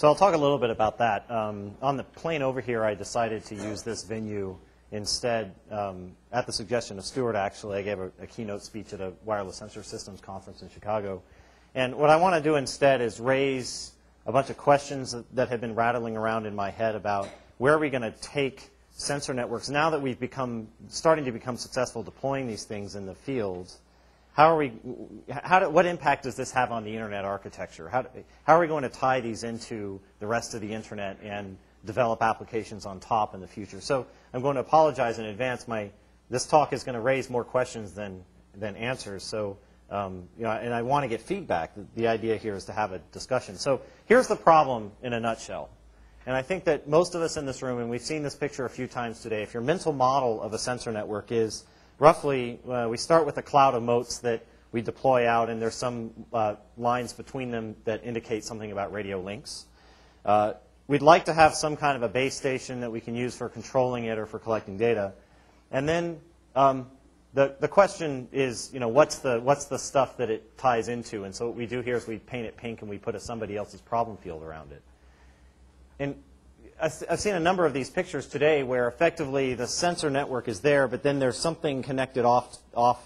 So I'll talk a little bit about that. Um, on the plane over here, I decided to use this venue instead, um, at the suggestion of Stuart, actually. I gave a, a keynote speech at a wireless sensor systems conference in Chicago. And what I want to do instead is raise a bunch of questions that, that have been rattling around in my head about where are we going to take sensor networks now that we've become starting to become successful deploying these things in the field. How are we, how do, what impact does this have on the internet architecture? How, how are we going to tie these into the rest of the internet and develop applications on top in the future? So I'm going to apologize in advance. My, this talk is going to raise more questions than, than answers. So, um, you know, and I want to get feedback. The, the idea here is to have a discussion. So here's the problem in a nutshell. And I think that most of us in this room, and we've seen this picture a few times today, if your mental model of a sensor network is roughly, uh, we start with a cloud of motes that we deploy out, and there's some uh, lines between them that indicate something about radio links. Uh, we'd like to have some kind of a base station that we can use for controlling it or for collecting data. And then um, the, the question is, you know, what's the, what's the stuff that it ties into? And so what we do here is we paint it pink and we put a somebody else's problem field around it. And I've seen a number of these pictures today where effectively the sensor network is there, but then there's something connected off, off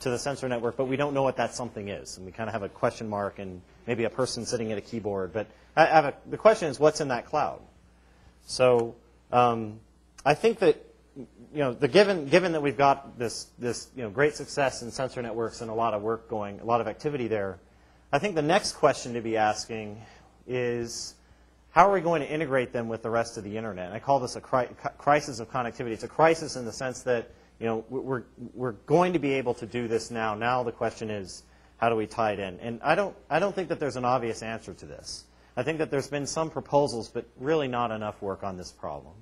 to the sensor network, but we don't know what that something is. And we kind of have a question mark and maybe a person sitting at a keyboard. But a, the question is, what's in that cloud? So um, I think that you know, the given, given that we've got this, this you know, great success in sensor networks and a lot of work going, a lot of activity there, I think the next question to be asking is, how are we going to integrate them with the rest of the internet? And I call this a cri- crisis of connectivity. It's a crisis in the sense that you know we're we're going to be able to do this now. Now the question is, how do we tie it in? And I don't I don't think that there's an obvious answer to this. I think that there's been some proposals, but really not enough work on this problem.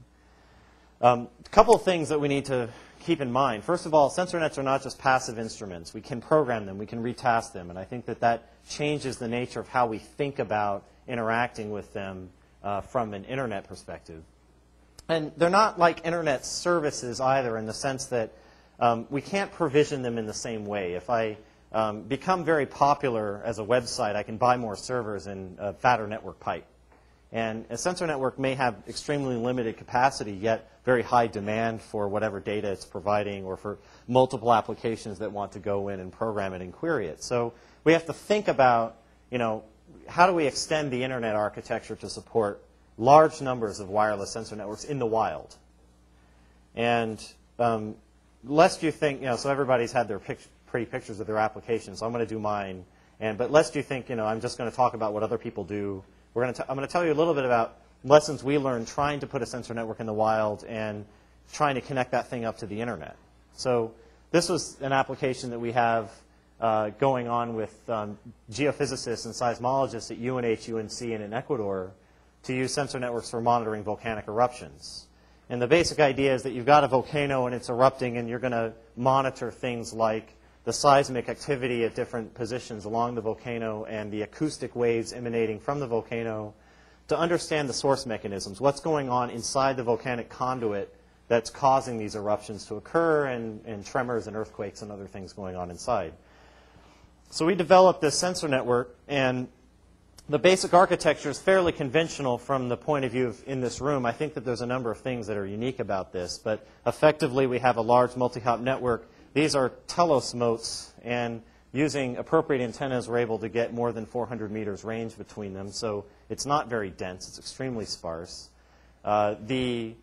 Um, a couple of things that we need to keep in mind. First of all, sensor nets are not just passive instruments. We can program them, we can retask them, and I think that that changes the nature of how we think about interacting with them uh, from an internet perspective. And they're not like internet services either in the sense that um, we can't provision them in the same way. If I um, become very popular as a website, I can buy more servers and a fatter network pipe. And a sensor network may have extremely limited capacity, yet very high demand for whatever data it's providing or for multiple applications that want to go in and program it and query it. So we have to think about, you know, how do we extend the internet architecture to support large numbers of wireless sensor networks in the wild? And um, lest you think, you know, so everybody's had their pic- pretty pictures of their applications, so I'm going to do mine. And but lest you think, you know, I'm just going to talk about what other people do. We're going to I'm going to tell you a little bit about lessons we learned trying to put a sensor network in the wild and trying to connect that thing up to the internet. So this was an application that we have uh, going on with um, geophysicists and seismologists at UNH, UNC, and in Ecuador to use sensor networks for monitoring volcanic eruptions. And the basic idea is that you've got a volcano and it's erupting, and you're going to monitor things like the seismic activity at different positions along the volcano and the acoustic waves emanating from the volcano to understand the source mechanisms. What's going on inside the volcanic conduit that's causing these eruptions to occur, and, and tremors and earthquakes and other things going on inside. So we developed this sensor network, and the basic architecture is fairly conventional from the point of view of in this room. I think that there's a number of things that are unique about this, but effectively we have a large multi-hop network. These are Telos motes, and using appropriate antennas, we're able to get more than 400 meters range between them. So it's not very dense. It's extremely sparse. Uh, the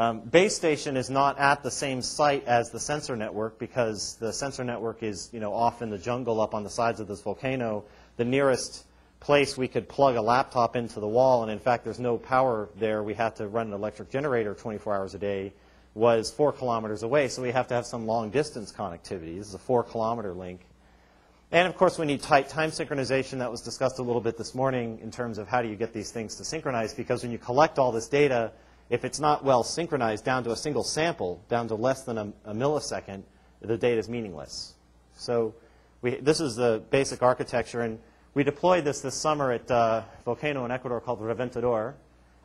um, base station is not at the same site as the sensor network because the sensor network is you know, off in the jungle up on the sides of this volcano. The nearest place we could plug a laptop into the wall, and in fact, there's no power there. We have to run an electric generator 24 hours a day, was four kilometers away. So we have to have some long distance connectivity. This is a four kilometer link. And of course, we need tight time synchronization. That was discussed a little bit this morning in terms of how do you get these things to synchronize, because when you collect all this data, if it's not well synchronized down to a single sample, down to less than a, a millisecond, the data is meaningless. So we, this is the basic architecture, and we deployed this this summer at uh, volcano in Ecuador called Reventador.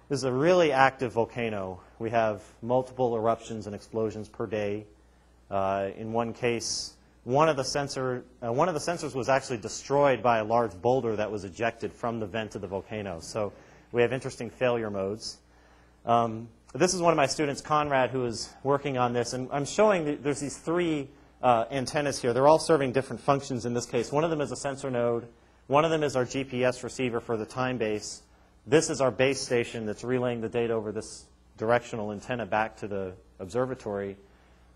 This is a really active volcano. We have multiple eruptions and explosions per day. Uh, in one case, one of the sensor, uh, one of the sensors was actually destroyed by a large boulder that was ejected from the vent of the volcano. So we have interesting failure modes. Um, this is one of my students, Konrad, who is working on this, and I'm showing there's these three uh, antennas here. They're all serving different functions in this case. One of them is a sensor node. One of them is our GPS receiver for the time base. This is our base station that's relaying the data over this directional antenna back to the observatory.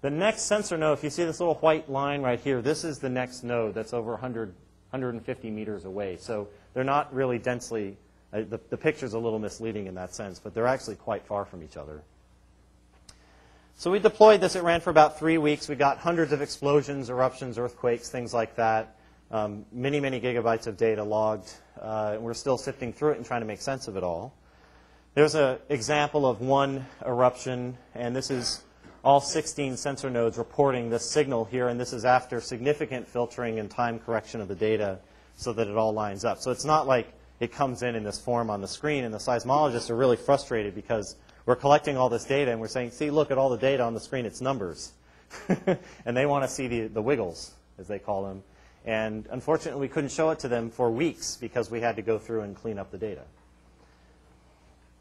The next sensor node, if you see this little white line right here, this is the next node that's over 100, 150 meters away. So they're not really densely, the, the picture's a little misleading in that sense, but they're actually quite far from each other. So we deployed this. It ran for about three weeks. We got hundreds of explosions, eruptions, earthquakes, things like that. Um, many, many gigabytes of data logged. Uh, and we're still sifting through it and trying to make sense of it all. There's an example of one eruption, and this is all 16 sensor nodes reporting this signal here, and this is after significant filtering and time correction of the data so that it all lines up. So it's not like it comes in in this form on the screen, and the seismologists are really frustrated because we're collecting all this data and we're saying, see, look at all the data on the screen, it's numbers. and they want to see the, the wiggles, as they call them. And unfortunately, we couldn't show it to them for weeks because we had to go through and clean up the data.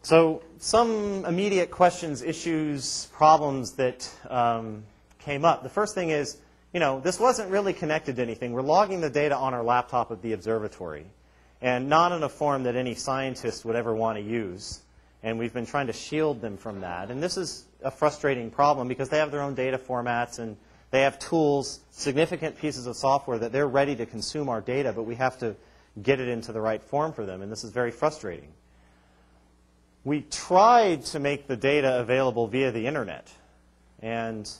So some immediate questions, issues, problems that um, came up. The first thing is, you know, this wasn't really connected to anything. We're logging the data on our laptop at the observatory, and not in a form that any scientist would ever want to use. And we've been trying to shield them from that. And this is a frustrating problem because they have their own data formats and they have tools, significant pieces of software that they're ready to consume our data, but we have to get it into the right form for them. And this is very frustrating we tried to make the data available via the internet. And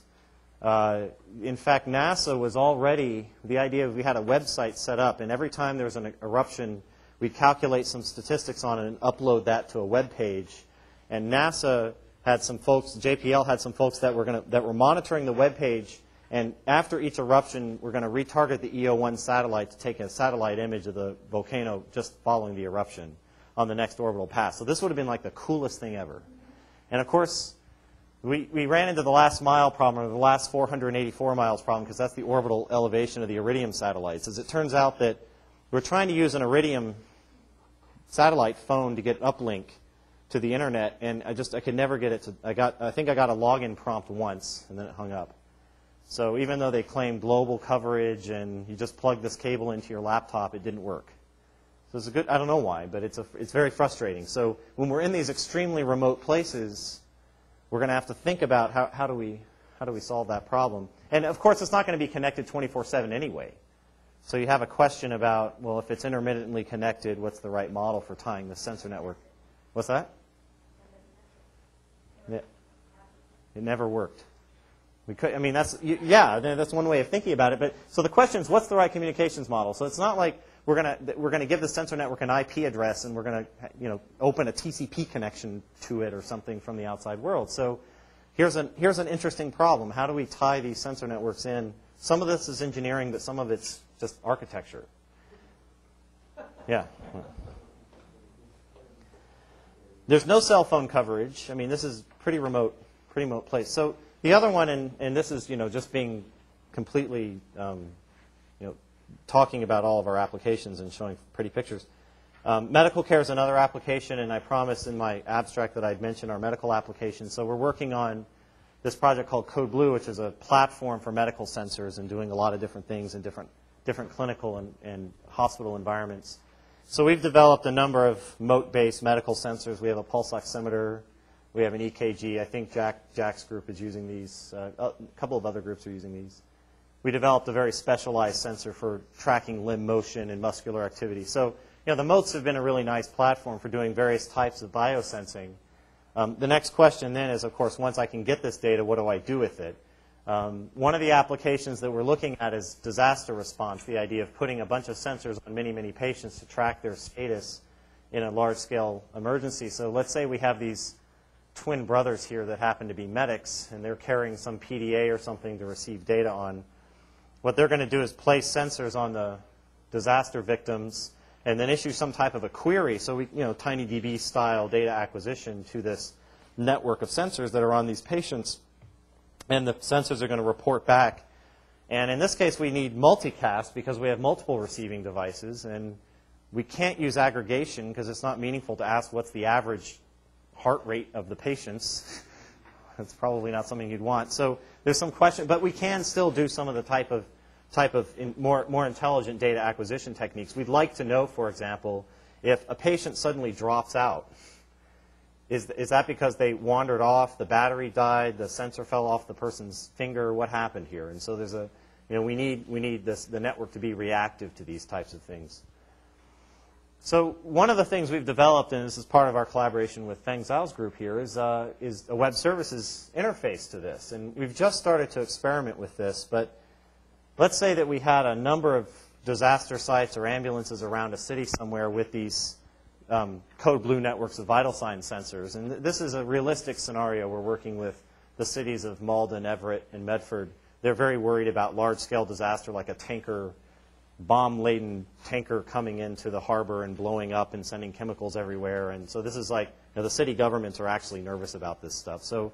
uh, in fact, NASA was already, the idea of we had a website set up, and every time there was an eruption, we'd calculate some statistics on it and upload that to a web page. And NASA had some folks, JPL had some folks that were, gonna, that were monitoring the web page, and after each eruption, we're going to retarget the EO1 satellite to take a satellite image of the volcano just following the eruption on the next orbital pass. So this would have been like the coolest thing ever. And of course, we, we ran into the last mile problem, or the last 484 miles problem, because that's the orbital elevation of the Iridium satellites. As it turns out that we're trying to use an Iridium satellite phone to get uplink to the internet, and I just I could never get it to. I got I think I got a login prompt once, and then it hung up. So even though they claimed global coverage and you just plug this cable into your laptop, it didn't work. So it's a good, I don't know why, but it's, a, it's very frustrating. So when we're in these extremely remote places, we're going to have to think about how, how, do we, how do we solve that problem. And of course, it's not going to be connected 24-7 anyway. So you have a question about, well, if it's intermittently connected, what's the right model for tying the sensor network? What's that? It, never worked. We could, I mean, that's, yeah, that's one way of thinking about it. But so the question is, what's the right communications model? So it's not like we're going to we're going to give the sensor network an IP address and we're going to you know open a TCP connection to it or something from the outside world. So here's an here's an interesting problem. How do we tie these sensor networks in? Some of this is engineering, but some of it's just architecture. Yeah. There's no cell phone coverage. I mean, this is pretty remote, pretty remote place. So the other one, and, and this is you know just being completely um, you know talking about all of our applications and showing pretty pictures. Um, medical care is another application, and I promised in my abstract that I'd mention our medical application. So we're working on this project called Code Blue, which is a platform for medical sensors and doing a lot of different things in different, different clinical and, and hospital environments. So we've developed a number of mote-based medical sensors. We have a pulse oximeter. We have an EKG. I think Jack, Jack's group is using these. Uh, a couple of other groups are using these we developed a very specialized sensor for tracking limb motion and muscular activity. So, you know, the motes have been a really nice platform for doing various types of biosensing. Um, the next question then is, of course, once I can get this data, what do I do with it? Um, one of the applications that we're looking at is disaster response, the idea of putting a bunch of sensors on many, many patients to track their status in a large-scale emergency. So let's say we have these twin brothers here that happen to be medics, and they're carrying some PDA or something to receive data on. What they're going to do is place sensors on the disaster victims and then issue some type of a query, so we, you know, TinyDB style data acquisition to this network of sensors that are on these patients. And the sensors are going to report back. And in this case, we need multicast because we have multiple receiving devices. And we can't use aggregation because it's not meaningful to ask what's the average heart rate of the patients. That's probably not something you'd want. So there's some question, but we can still do some of the type of type of in, more more intelligent data acquisition techniques. We'd like to know, for example, if a patient suddenly drops out. Is, is that because they wandered off, the battery died, the sensor fell off the person's finger? What happened here? And so there's a, you know, we need, we need this, the network to be reactive to these types of things. So one of the things we've developed, and this is part of our collaboration with Feng Zhao's group here, is, uh, is a web services interface to this. And we've just started to experiment with this, but let's say that we had a number of disaster sites or ambulances around a city somewhere with these um, code blue networks of vital sign sensors. And th this is a realistic scenario. We're working with the cities of Malden, Everett, and Medford. They're very worried about large-scale disaster like a tanker bomb-laden tanker coming into the harbor and blowing up and sending chemicals everywhere. And so this is like, you know, the city governments are actually nervous about this stuff. So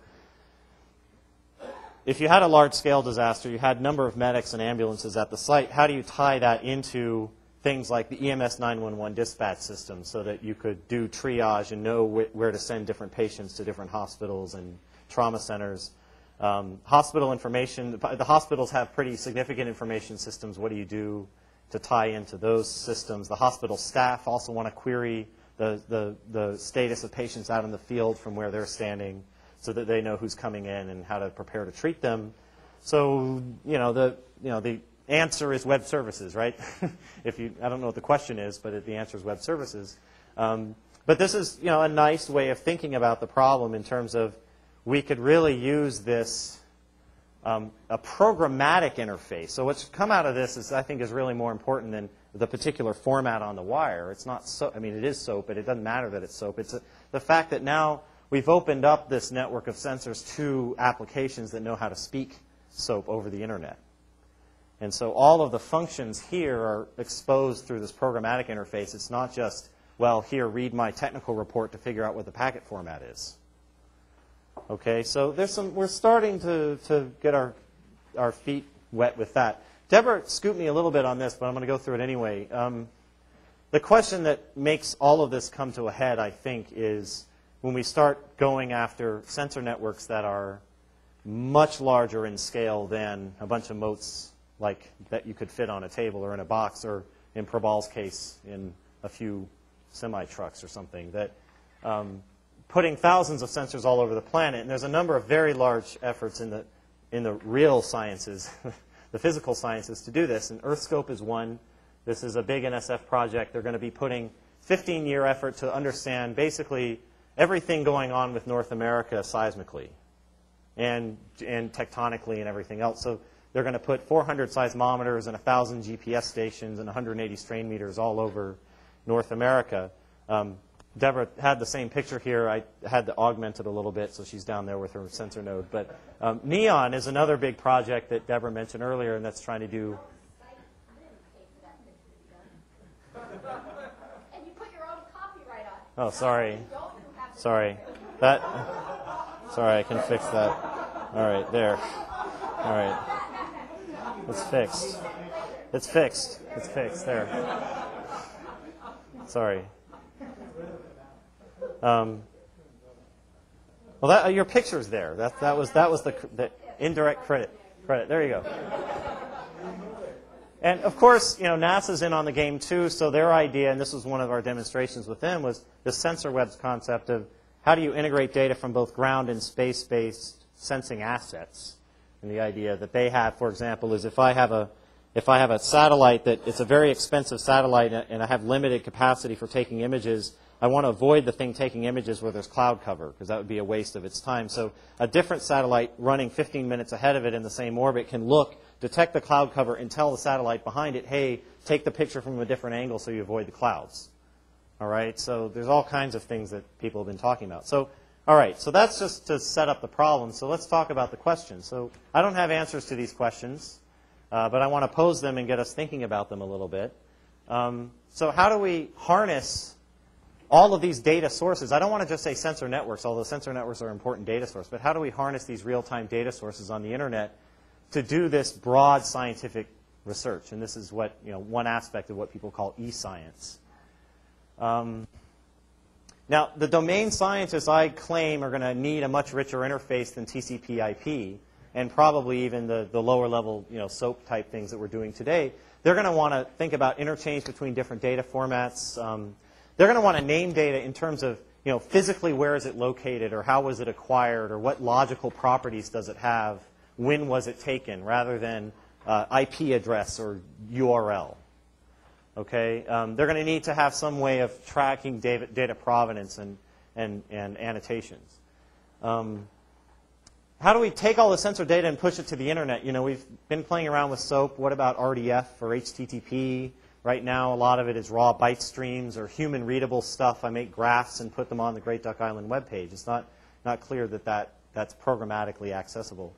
if you had a large-scale disaster, you had a number of medics and ambulances at the site, how do you tie that into things like the EMS 911 dispatch system so that you could do triage and know wh where to send different patients to different hospitals and trauma centers? Um, hospital information, the hospitals have pretty significant information systems. What do you do to tie into those systems. The hospital staff also want to query the, the, the status of patients out in the field from where they're standing so that they know who's coming in and how to prepare to treat them. So, you know, the, you know, the answer is web services, right? if you, I don't know what the question is, but the answer is web services. Um, but this is, you know, a nice way of thinking about the problem in terms of we could really use this um, a programmatic interface. So what's come out of this is, I think, is really more important than the particular format on the wire. It's not so. I mean, it is SOAP, but it doesn't matter that it's SOAP. It's a, the fact that now we've opened up this network of sensors to applications that know how to speak SOAP over the internet. And so all of the functions here are exposed through this programmatic interface. It's not just, well, here, read my technical report to figure out what the packet format is. Okay, so there's some, we're starting to, to get our, our feet wet with that. Deborah scooped me a little bit on this, but I'm going to go through it anyway. Um, the question that makes all of this come to a head, I think, is when we start going after sensor networks that are much larger in scale than a bunch of motes like that you could fit on a table or in a box or in Prabal's case in a few semi trucks or something that um, putting thousands of sensors all over the planet. And there's a number of very large efforts in the, in the real sciences, the physical sciences, to do this. And EarthScope is one. This is a big NSF project. They're going to be putting 15-year effort to understand basically everything going on with North America seismically and, and tectonically and everything else. So they're going to put 400 seismometers and 1,000 GPS stations and 180 strain meters all over North America. Um, Deborah had the same picture here. I had to augment it a little bit, so she's down there with her sensor node. But um, NEON is another big project that Deborah mentioned earlier, and that's trying to do. Oh, sorry. Sorry. That. Sorry, I can fix that. All right, there. All right. It's fixed. It's fixed. It's fixed. There. Sorry. Um, well, that, uh, your picture's there. That, that was, that was the, the indirect credit. Credit. There you go. And of course, you know, NASA's in on the game too, so their idea, and this was one of our demonstrations with them, was the sensor webs concept of how do you integrate data from both ground and space-based sensing assets. And the idea that they have, for example, is if I have a if I have a satellite that it's a very expensive satellite and I have limited capacity for taking images, I want to avoid the thing taking images where there's cloud cover because that would be a waste of its time. So a different satellite running 15 minutes ahead of it in the same orbit can look, detect the cloud cover, and tell the satellite behind it, hey, take the picture from a different angle so you avoid the clouds. All right, so there's all kinds of things that people have been talking about. So All right, so that's just to set up the problem. So let's talk about the questions. So I don't have answers to these questions, uh, but I want to pose them and get us thinking about them a little bit. Um, so how do we harness all of these data sources? I don't want to just say sensor networks, although sensor networks are important data source, but how do we harness these real-time data sources on the internet to do this broad scientific research? And this is what, you know, one aspect of what people call e-science. Um, now, the domain scientists, I claim, are going to need a much richer interface than TCP IP, and probably even the, the lower level you know, SOAP type things that we're doing today. They're going to want to think about interchange between different data formats. Um, they're going to want to name data in terms of you know, physically where is it located, or how was it acquired, or what logical properties does it have, when was it taken, rather than uh, IP address or URL. Okay, um, they're going to need to have some way of tracking data, data provenance and, and, and annotations. Um, how do we take all the sensor data and push it to the internet? You know, we've been playing around with SOAP. What about RDF or HTTP? Right now, a lot of it is raw byte streams or human readable stuff. I make graphs and put them on the Great Duck Island webpage. It's not, not clear that, that that's programmatically accessible.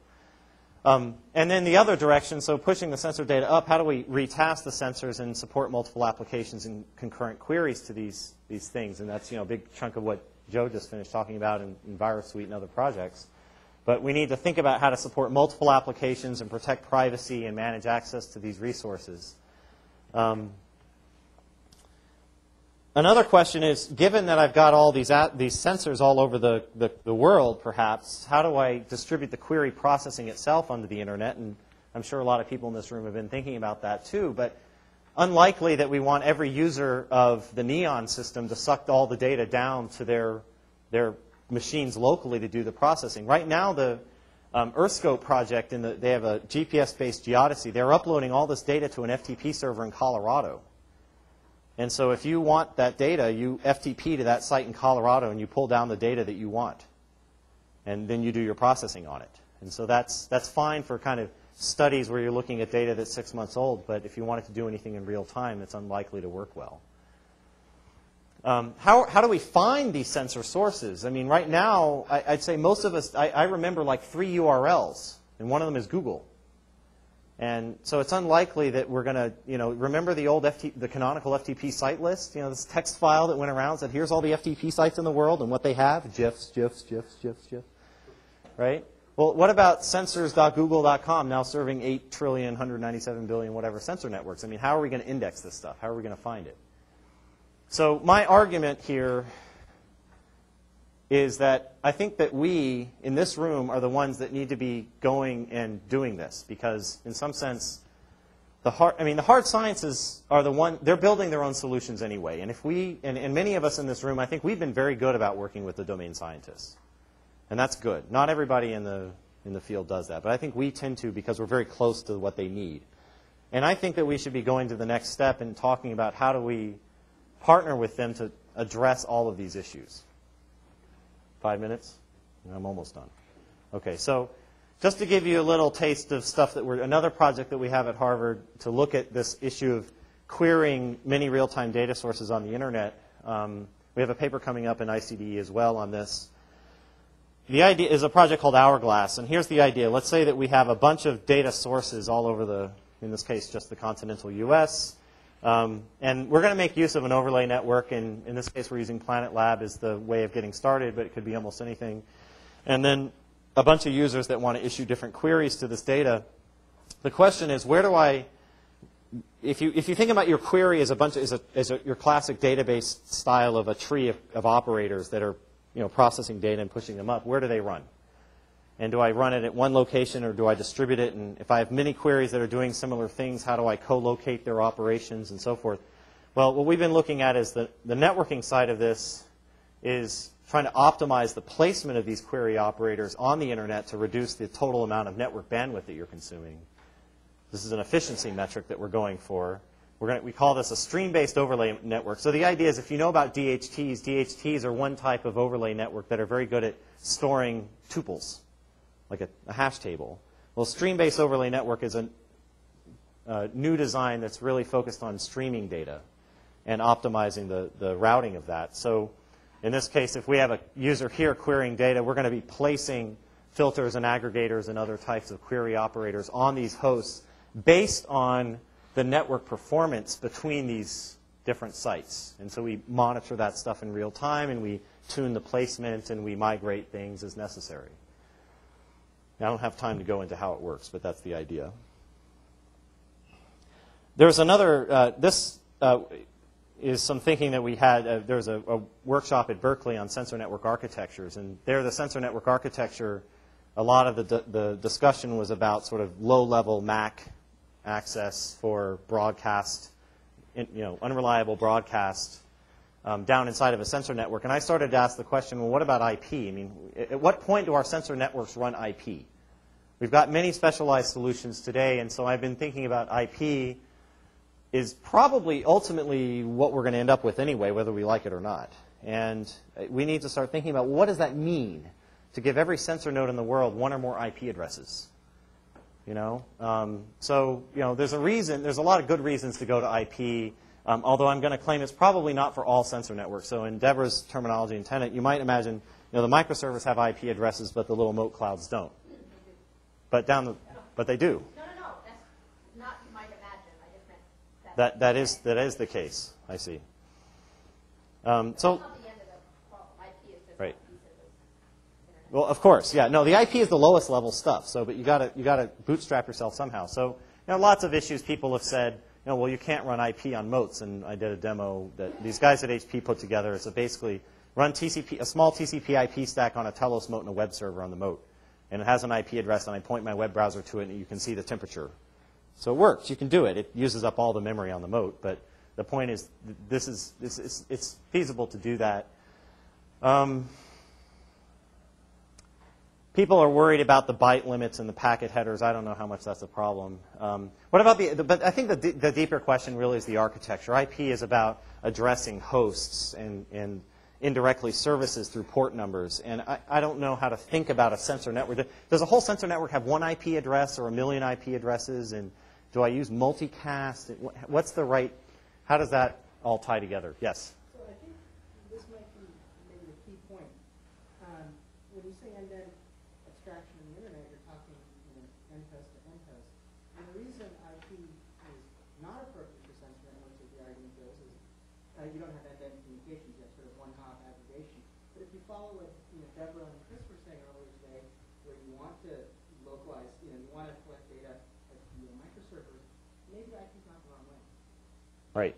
Um, and then the other direction, so pushing the sensor data up, how do we retask the sensors and support multiple applications and concurrent queries to these, these things? And that's you know, a big chunk of what Joe just finished talking about in, in Virus Suite and other projects. But we need to think about how to support multiple applications and protect privacy and manage access to these resources. Um, Another question is, given that I've got all these, these sensors all over the, the, the, world, perhaps, how do I distribute the query processing itself onto the internet? And I'm sure a lot of people in this room have been thinking about that too. But unlikely that we want every user of the NEON system to suck all the data down to their, their machines locally to do the processing. Right now, the um, EarthScope project, in the, they have a GPS-based geodesy. They're uploading all this data to an FTP server in Colorado. And so if you want that data, you FTP to that site in Colorado and you pull down the data that you want. And then you do your processing on it. And so that's, that's fine for kind of studies where you're looking at data that's six months old, but if you wanted to do anything in real time, it's unlikely to work well. Um, how, how do we find these sensor sources? I mean, right now, I, would say most of us, I, I remember like three URLs, and one of them is Google. And so it's unlikely that we're going to, you know, remember the old FT, the canonical FTP site list? You know, this text file that went around said, here's all the FTP sites in the world and what they have. GIFs, GIFs, GIFs, GIFs, GIFs. Right? Well, what about sensors.google.com now serving 8 trillion, 197 billion, whatever sensor networks? I mean, how are we going to index this stuff? How are we going to find it? So my argument here is that I think that we in this room are the ones that need to be going and doing this because in some sense the hard I mean the hard sciences are the one they're building their own solutions anyway. And if we and, and many of us in this room I think we've been very good about working with the domain scientists. And that's good. Not everybody in the in the field does that but I think we tend to because we're very close to what they need. And I think that we should be going to the next step and talking about how do we partner with them to address all of these issues Five minutes? I'm almost done. Okay, so just to give you a little taste of stuff that we're, another project that we have at Harvard to look at this issue of querying many real-time data sources on the internet. Um, we have a paper coming up in ICDE as well on this. The idea is a project called Hourglass, and here's the idea. Let's say that we have a bunch of data sources all over the, in this case, just the continental U.S. Um, and we're going to make use of an overlay network, and in this case we're using Planet Lab as the way of getting started, but it could be almost anything. And then a bunch of users that want to issue different queries to this data. The question is, where do I, if you, if you think about your query as a bunch as, a, as a, your classic database style of a tree of, of operators that are you know, processing data and pushing them up, where do they run? And do I run it at one location or do I distribute it? And if I have many queries that are doing similar things, how do I co-locate their operations and so forth? Well, what we've been looking at is the, the networking side of this is trying to optimize the placement of these query operators on the internet to reduce the total amount of network bandwidth that you're consuming. This is an efficiency metric that we're going for. We're going to, we call this a stream-based overlay network. So the idea is if you know about DHTs, DHTs are one type of overlay network that are very good at storing tuples like a, a hash table. Well, stream-based overlay network is a, new design that's really focused on streaming data and optimizing the, the routing of that. So In this case, if we have a user here querying data, we're going to be placing filters and aggregators and other types of query operators on these hosts based on the network performance between these different sites. And so we monitor that stuff in real time and we tune the placement and we migrate things as necessary. Now, I don't have time to go into how it works, but that's the idea. There's another, uh, this uh, is some thinking that we had. Uh, there was a, a, workshop at Berkeley on sensor network architectures, and there, the sensor network architecture, a lot of the, the discussion was about sort of low-level MAC access for broadcast, you know, unreliable broadcast um, down inside of a sensor network. And I started to ask the question, well, what about IP? I mean, at what point do our sensor networks run IP? We've got many specialized solutions today, and so I've been thinking about IP is probably ultimately what we're going to end up with anyway, whether we like it or not. And we need to start thinking about what does that mean to give every sensor node in the world one or more IP addresses. You know, um, so you know, there's a reason. There's a lot of good reasons to go to IP. Um, although I'm going to claim it's probably not for all sensor networks. So in Deborah's terminology and Tenet, you might imagine, you know, the microservers have IP addresses, but the little mote clouds don't. But down the, but they do. No, no, no. That's not you might imagine. I just meant that. That that is that is the case. I see. Um, so. That's not the end of the problem. IP is just Right. one piece of this internet. Well, of course, yeah. No, the IP is the lowest level stuff. So, but you got to you got to bootstrap yourself somehow. So, you know, lots of issues people have said, you know, well, you can't run IP on motes. And I did a demo that these guys at HP put together. It's a basically run TCP, a small TCP IP stack on a Telos mote and a web server on the mote, and it has an IP address. And I point my web browser to it, and you can see the temperature. So it works. You can do it. It uses up all the memory on the mote, but the point is, this is this is it's feasible to do that. Um, People are worried about the byte limits and the packet headers. I don't know how much that's a problem. Um, what about the, the, but I think the, the deeper question really is the architecture. IP is about addressing hosts and, and indirectly services through port numbers. And I, I don't know how to think about a sensor network. Does a whole sensor network have one IP address or a million IP addresses? And do I use multicast? What's the right, how does that all tie together? Yes? So I think this might be maybe a key point. Um, when you say end-to-end abstraction in the internet, you're talking you know, end-host to end-host. And the reason IP is not appropriate for sensor networks, as the argument goes, is uh, you don't have end-to-end communications. You have sort of one-hop aggregation. But if you follow what you know, Deborah and Chris were saying earlier today, where you want to localize, you know, you want to collect data at the microservers, maybe IP is not the wrong way. Right.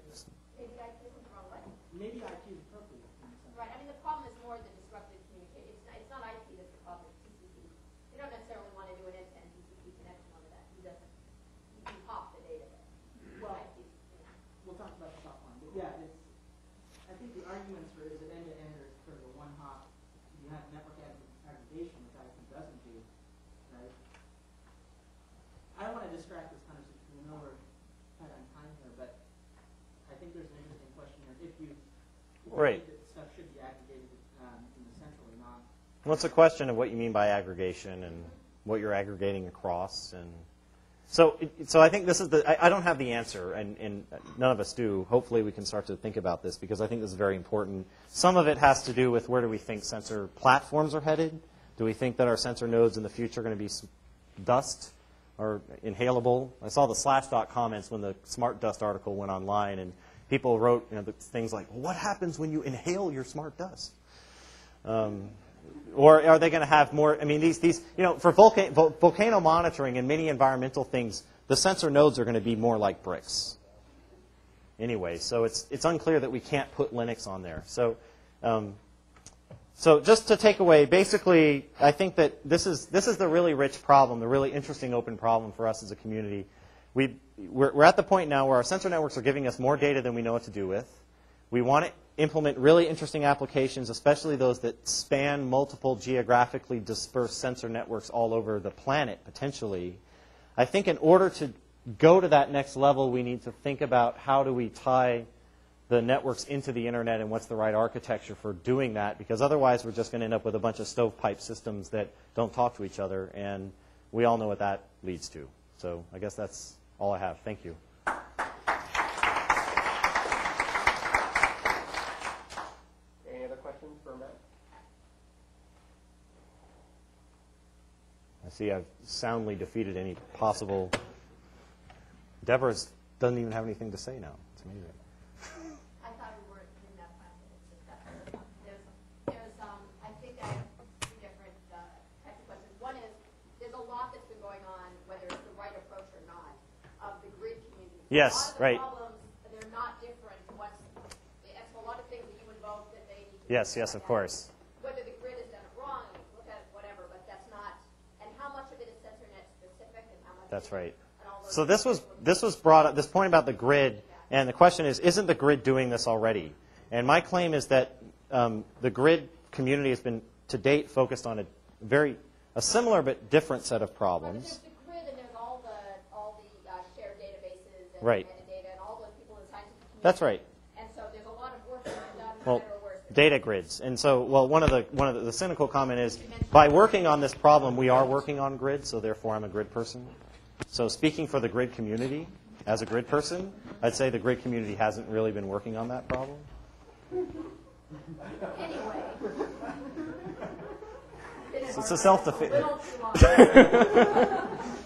Maybe IP isn't the wrong way. Maybe IP is appropriate in the sense. Right. I mean, the problem is more the disrupted communication. It's not, it's not IP that's the problem. It's TCP. You don't necessarily want to do an end-to-end TCP connection over that. He doesn't. You can hop the data. But Well- IP, you know. We'll talk about this offline, but yeah, it's, I think the arguments for is it end-to-end or is it sort of a one-hop, you have network ag- aggregation, which IP doesn't do, right? I don't want to distract this conversation, we know we're tight on time here, but I think there's an interesting question here, if you, if you Right. think that stuff should be aggregated, um, in the central or not. Well, a question of what you mean by aggregation and what you're aggregating across. And so, so I think this is the, I, I don't have the answer, and, and none of us do. Hopefully, we can start to think about this because I think this is very important. Some of it has to do with where do we think sensor platforms are headed? Do we think that our sensor nodes in the future are going to be dust or inhalable? I saw the Slashdot comments when the Smart Dust article went online, and people wrote you know, the things like, what happens when you inhale your smart dust? Um, or are they going to have more? I mean, these, these you know, for volcano, vol- volcano monitoring and many environmental things, the sensor nodes are going to be more like bricks. Anyway, so it's, it's unclear that we can't put Linux on there. So, um, so just to take away, basically, I think that this is, this is the really rich problem, the really interesting open problem for us as a community. We, we're, we're at the point now where our sensor networks are giving us more data than we know what to do with. We want to implement really interesting applications, especially those that span multiple geographically dispersed sensor networks all over the planet, potentially. I think in order to go to that next level, we need to think about how do we tie the networks into the internet and what's the right architecture for doing that, because otherwise we're just going to end up with a bunch of stovepipe systems that don't talk to each other, and we all know what that leads to. So I guess that's all I have. Thank you. Any other questions? I see I've soundly defeated any possible. Deborah doesn't even have anything to say now. It's amazing. I thought we were in that five minutes discussion. There's, there's, um, I think I have two different, uh, types of questions. One is, there's a lot that's been going on, whether it's the right approach or not, of the grid community. Yes, right. A lot of the problems, they're not different, what's, it's a lot of things that you invoke that they need to. Yes, yes, of look at. course. Whether the grid has done it wrong, you can look at it, whatever, but that's not, and how much of it is sensor net specific and how much. That's right. and all those So this was this was brought up. This point about the grid, and the question is, isn't the grid doing this already? And my claim is that um, the grid community has been to date focused on a very a similar but different set of problems. there's the grid and there's all the, all the uh, shared databases and Right. metadata and all those people in the community. That's right. And so there's a lot of work done, Well, better or worse. data grids. And so, well, one of the one of the, the cynical comment is, by working on this problem, we are working on grid. So therefore, I'm a grid person. So speaking for the grid community, as a grid person, I'd say the grid community hasn't really been working on that problem. Anyway. It's a self-defeat. A long.